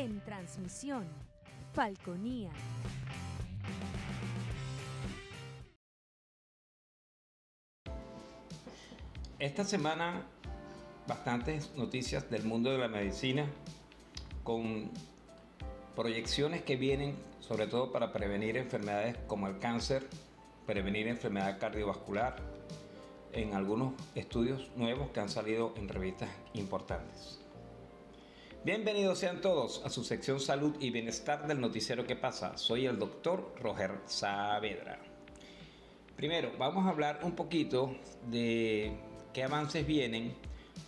En transmisión, Falconía. Esta semana bastantes noticias del mundo de la medicina con proyecciones que vienen sobre todo para prevenir enfermedades como el cáncer, prevenir enfermedad cardiovascular, en algunos estudios nuevos que han salido en revistas importantes. Bienvenidos sean todos a su sección Salud y Bienestar del Noticiero que pasa. Soy el doctor Roger Saavedra. Primero, vamos a hablar un poquito de qué avances vienen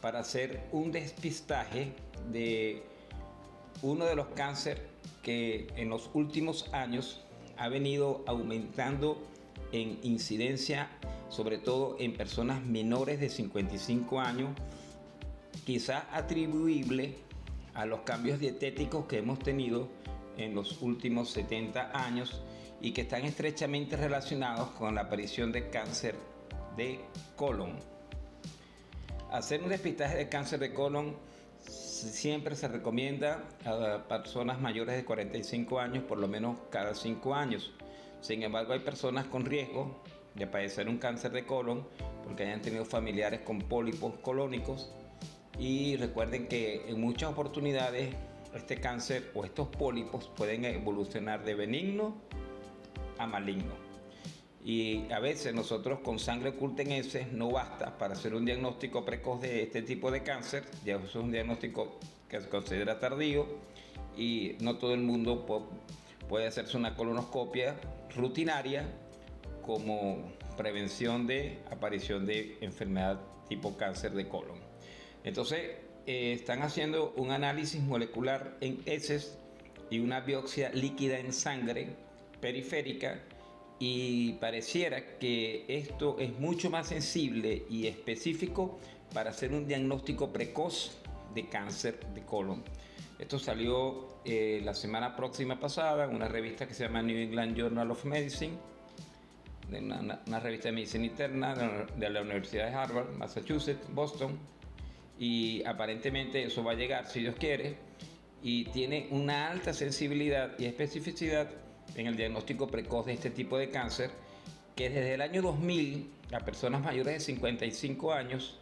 para hacer un despistaje de uno de los cánceres que en los últimos años ha venido aumentando en incidencia, sobre todo en personas menores de 55 años, quizás atribuible a los cambios dietéticos que hemos tenido en los últimos 70 años y que están estrechamente relacionados con la aparición de cáncer de colon. Hacer un despistaje de cáncer de colon siempre se recomienda a personas mayores de 45 años por lo menos cada 5 años. Sin embargo, hay personas con riesgo de padecer un cáncer de colon porque hayan tenido familiares con pólipos colónicos y recuerden que en muchas oportunidades este cáncer o estos pólipos pueden evolucionar de benigno a maligno. Y a veces nosotros con sangre oculta en ese no basta para hacer un diagnóstico precoz de este tipo de cáncer. Ya es un diagnóstico que se considera tardío y no todo el mundo puede hacerse una colonoscopia rutinaria como prevención de aparición de enfermedad tipo cáncer de colon. Entonces, eh, están haciendo un análisis molecular en heces y una biopsia líquida en sangre periférica y pareciera que esto es mucho más sensible y específico para hacer un diagnóstico precoz de cáncer de colon. Esto salió eh, la semana próxima pasada en una revista que se llama New England Journal of Medicine, una, una revista de medicina interna de la Universidad de Harvard, Massachusetts, Boston, y aparentemente eso va a llegar si Dios quiere, y tiene una alta sensibilidad y especificidad en el diagnóstico precoz de este tipo de cáncer, que desde el año 2000 a personas mayores de 55 años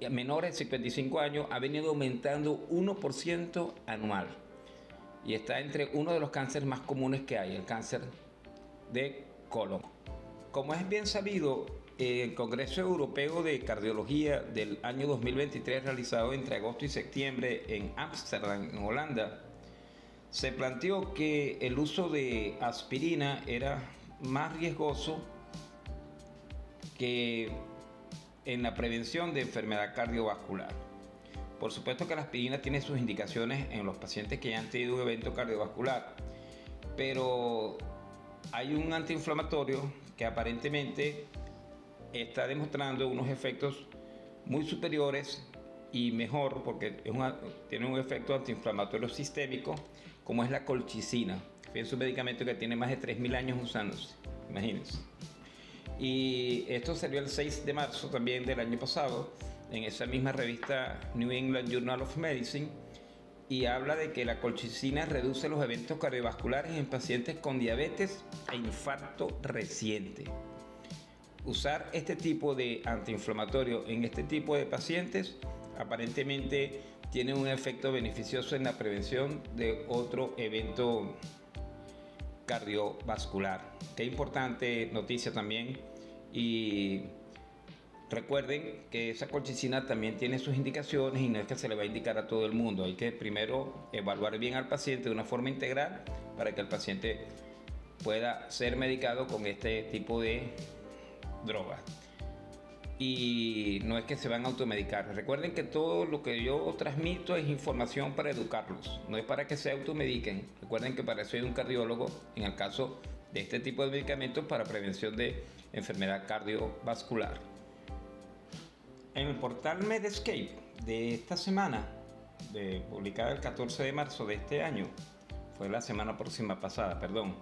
y menores de 55 años ha venido aumentando 1% anual. Y está entre uno de los cánceres más comunes que hay, el cáncer de colon. Como es bien sabido, el Congreso Europeo de Cardiología del año 2023 realizado entre agosto y septiembre en Ámsterdam, en Holanda, se planteó que el uso de aspirina era más riesgoso que en la prevención de enfermedad cardiovascular. Por supuesto que la aspirina tiene sus indicaciones en los pacientes que ya han tenido un evento cardiovascular, pero hay un antiinflamatorio que aparentemente está demostrando unos efectos muy superiores y mejor porque tiene un efecto antiinflamatorio sistémico como es la colchicina, es un medicamento que tiene más de 3.000 años usándose, imagínense. Y esto salió el 6 de marzo también del año pasado en esa misma revista New England Journal of Medicine y habla de que la colchicina reduce los eventos cardiovasculares en pacientes con diabetes e infarto reciente. Usar este tipo de antiinflamatorio en este tipo de pacientes aparentemente tiene un efecto beneficioso en la prevención de otro evento cardiovascular. Qué importante noticia también. Y recuerden que esa colchicina también tiene sus indicaciones y no es que se le va a indicar a todo el mundo. Hay que primero evaluar bien al paciente de una forma integral para que el paciente pueda ser medicado con este tipo de droga y no es que se van a automedicar. Recuerden que todo lo que yo transmito es información para educarlos, no es para que se automediquen. Recuerden que para eso hay un cardiólogo en el caso de este tipo de medicamentos para prevención de enfermedad cardiovascular. En el portal Medscape de esta semana, de, publicada el 14 de marzo de este año, fue la semana próxima pasada, perdón,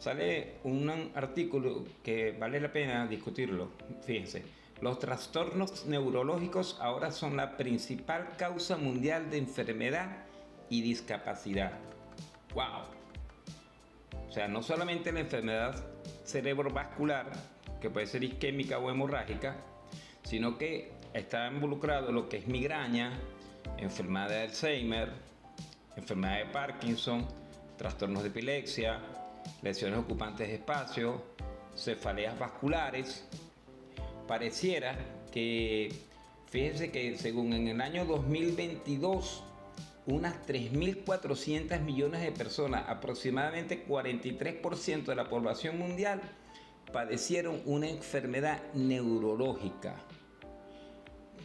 sale un artículo que vale la pena discutirlo. Fíjense, los trastornos neurológicos ahora son la principal causa mundial de enfermedad y discapacidad. ¡Wow! O sea, no solamente la enfermedad cerebrovascular, que puede ser isquémica o hemorrágica, sino que está involucrado lo que es migraña, enfermedad de Alzheimer, enfermedad de Parkinson, trastornos de epilepsia, lesiones ocupantes de espacio, cefaleas vasculares. Pareciera que, fíjense que según en el año 2022, unas 3.400 millones de personas, aproximadamente 43% de la población mundial, padecieron una enfermedad neurológica.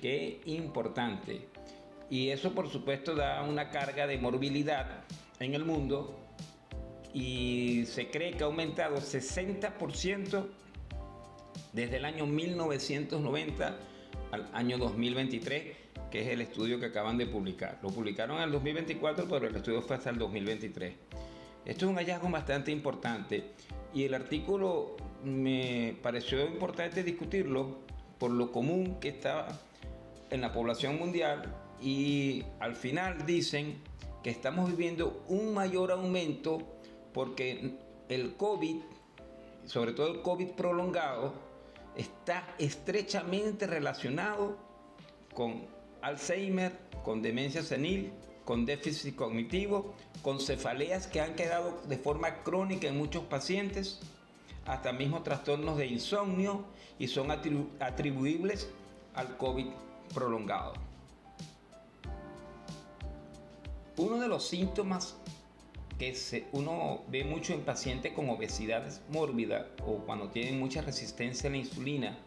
Qué importante. Y eso por supuesto da una carga de morbilidad en el mundo y se cree que ha aumentado 60% desde el año 1990 al año 2023, que es el estudio que acaban de publicar. Lo publicaron en el 2024, pero el estudio fue hasta el 2023. Esto es un hallazgo bastante importante y el artículo me pareció importante discutirlo por lo común que está en la población mundial y al final dicen que estamos viviendo un mayor aumento porque el COVID, sobre todo el COVID prolongado, está estrechamente relacionado con Alzheimer, con demencia senil, con déficit cognitivo, con cefaleas que han quedado de forma crónica en muchos pacientes, hasta mismo trastornos de insomnio y son atribuibles al COVID prolongado. Uno de los síntomas que uno ve mucho en pacientes con obesidad mórbida o cuando tienen mucha resistencia a la insulina,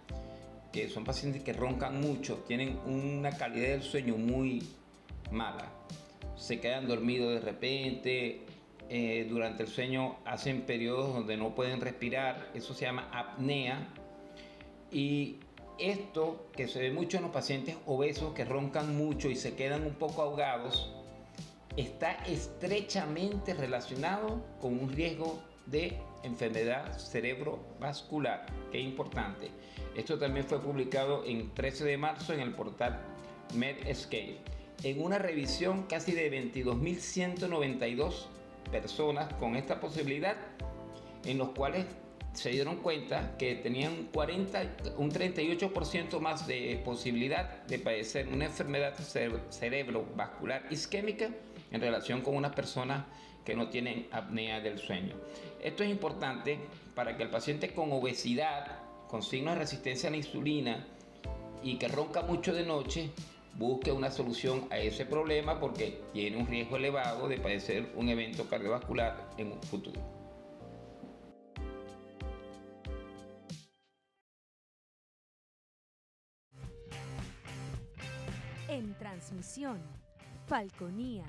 que son pacientes que roncan mucho, tienen una calidad del sueño muy mala. Se quedan dormidos de repente, eh, durante el sueño hacen periodos donde no pueden respirar, eso se llama apnea. Y esto que se ve mucho en los pacientes obesos que roncan mucho y se quedan un poco ahogados, está estrechamente relacionado con un riesgo de enfermedad cerebrovascular. Qué importante. Esto también fue publicado en 13 de marzo en el portal Medscape. En una revisión casi de 22.192 personas con esta posibilidad, en los cuales se dieron cuenta que tenían 40, un 38% más de posibilidad de padecer una enfermedad cerebrovascular isquémica en relación con una persona que no tienen apnea del sueño. Esto es importante para que el paciente con obesidad, con signos de resistencia a la insulina y que ronca mucho de noche, busque una solución a ese problema porque tiene un riesgo elevado de padecer un evento cardiovascular en un futuro. En transmisión, Falconía.